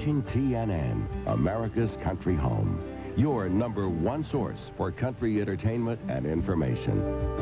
watching TNN, America's Country Home. Your number one source for country entertainment and information.